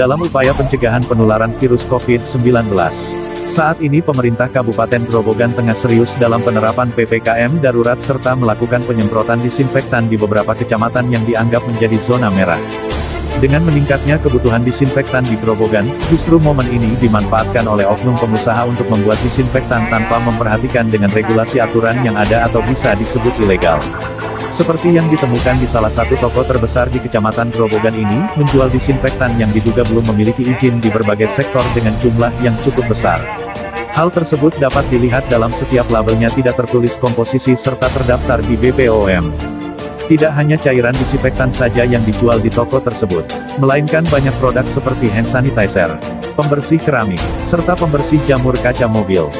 dalam upaya pencegahan penularan virus COVID-19. Saat ini pemerintah Kabupaten Grobogan tengah serius dalam penerapan PPKM darurat serta melakukan penyemprotan disinfektan di beberapa kecamatan yang dianggap menjadi zona merah. Dengan meningkatnya kebutuhan disinfektan di Grobogan, justru momen ini dimanfaatkan oleh oknum pengusaha untuk membuat disinfektan tanpa memperhatikan dengan regulasi aturan yang ada atau bisa disebut ilegal. Seperti yang ditemukan di salah satu toko terbesar di Kecamatan Grobogan ini, menjual disinfektan yang diduga belum memiliki izin di berbagai sektor dengan jumlah yang cukup besar. Hal tersebut dapat dilihat dalam setiap labelnya tidak tertulis komposisi serta terdaftar di BPOM. Tidak hanya cairan disinfektan saja yang dijual di toko tersebut, melainkan banyak produk seperti hand sanitizer, pembersih keramik, serta pembersih jamur kaca mobil.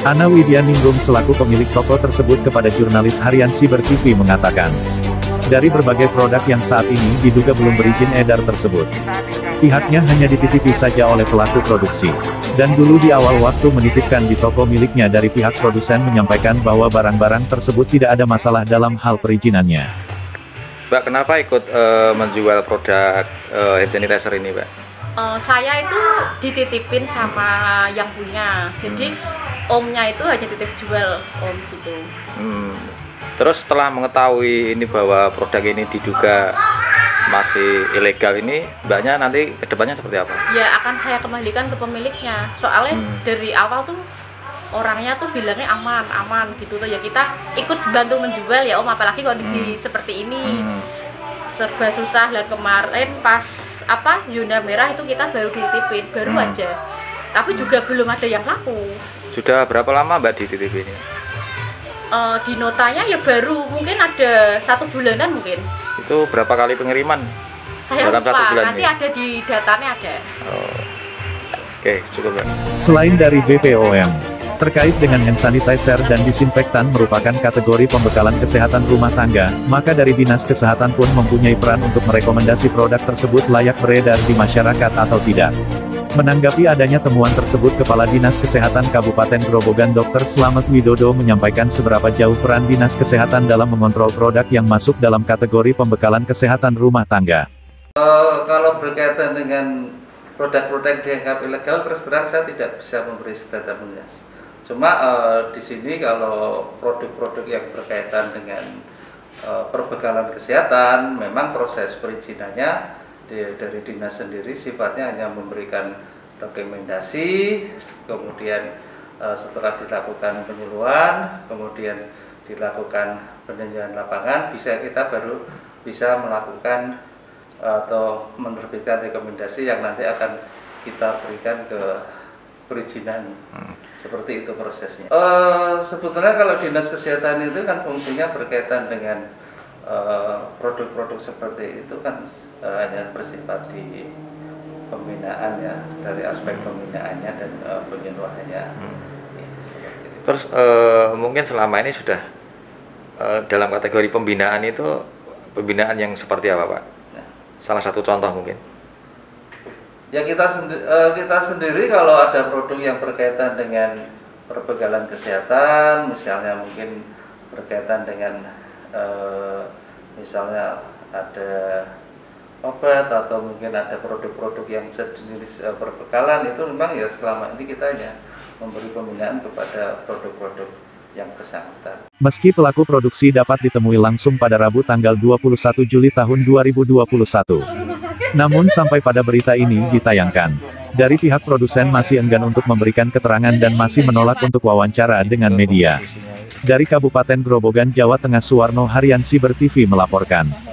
Ana Widyaningrum selaku pemilik toko tersebut kepada jurnalis harian Siber TV mengatakan, dari berbagai produk yang saat ini diduga belum berizin edar tersebut. Pihaknya hanya dititipi saja oleh pelaku produksi. Dan dulu di awal waktu menitipkan di toko miliknya dari pihak produsen menyampaikan bahwa barang-barang tersebut tidak ada masalah dalam hal perizinannya. Mbak, kenapa ikut uh, menjual produk uh, hand sanitizer ini, Mbak? Uh, saya itu dititipin sama yang punya. Jadi hmm omnya itu hanya titip jual om gitu hmm. terus setelah mengetahui ini bahwa produk ini diduga masih ilegal ini mbaknya nanti ke depannya seperti apa? Ya akan saya kembalikan ke pemiliknya soalnya hmm. dari awal tuh orangnya tuh bilangnya aman aman gitu tuh ya kita ikut bantu menjual ya om apalagi kondisi hmm. seperti ini hmm. serba susah lah kemarin pas apa zona merah itu kita baru dititipin baru hmm. aja tapi juga belum ada yang laku sudah berapa lama Mbak di TTP ini? Uh, di notanya ya baru mungkin ada satu bulanan mungkin. Itu berapa kali pengiriman? Saya dalam lupa, satu bulan nanti ini? ada di datanya ada. Oh. Oke, cukup Mbak. Selain dari BPOM, terkait dengan hand sanitizer dan disinfektan merupakan kategori pembekalan kesehatan rumah tangga, maka dari Dinas Kesehatan pun mempunyai peran untuk merekomendasi produk tersebut layak beredar di masyarakat atau tidak. Menanggapi adanya temuan tersebut Kepala Dinas Kesehatan Kabupaten Grobogan Dr. Slamet Widodo menyampaikan seberapa jauh peran Dinas Kesehatan dalam mengontrol produk yang masuk dalam kategori pembekalan kesehatan rumah tangga. Uh, kalau berkaitan dengan produk-produk dianggap ilegal, terus terang saya tidak bisa memberi statement Cuma uh, di sini kalau produk-produk yang berkaitan dengan uh, perbekalan kesehatan, memang proses perizinannya dari dinas sendiri sifatnya hanya memberikan rekomendasi, kemudian uh, setelah dilakukan penyuluhan, kemudian dilakukan peninjauan lapangan, bisa kita baru bisa melakukan atau menerbitkan rekomendasi yang nanti akan kita berikan ke perizinan. Hmm. Seperti itu prosesnya. Uh, sebetulnya kalau dinas kesehatan itu kan fungsinya berkaitan dengan produk-produk uh, seperti itu kan uh, hanya bersifat di pembinaan ya dari aspek pembinaannya dan uh, penyuluhannya. Hmm. Ya, Terus uh, mungkin selama ini sudah uh, dalam kategori pembinaan itu pembinaan yang seperti apa pak? Ya. Salah satu contoh mungkin. Ya kita sendi uh, kita sendiri kalau ada produk yang berkaitan dengan perbegalan kesehatan, misalnya mungkin berkaitan dengan uh, misalnya ada obat atau mungkin ada produk-produk yang sejenis uh, perbekalan itu memang ya selama ini kita hanya memberi pembinaan kepada produk-produk yang bersangkutan. Meski pelaku produksi dapat ditemui langsung pada Rabu tanggal 21 Juli tahun 2021. Namun sampai pada berita ini ditayangkan, dari pihak produsen masih enggan untuk memberikan keterangan dan masih menolak untuk wawancara dengan media. Dari Kabupaten Grobogan, Jawa Tengah Suwarno Harian Siber TV melaporkan.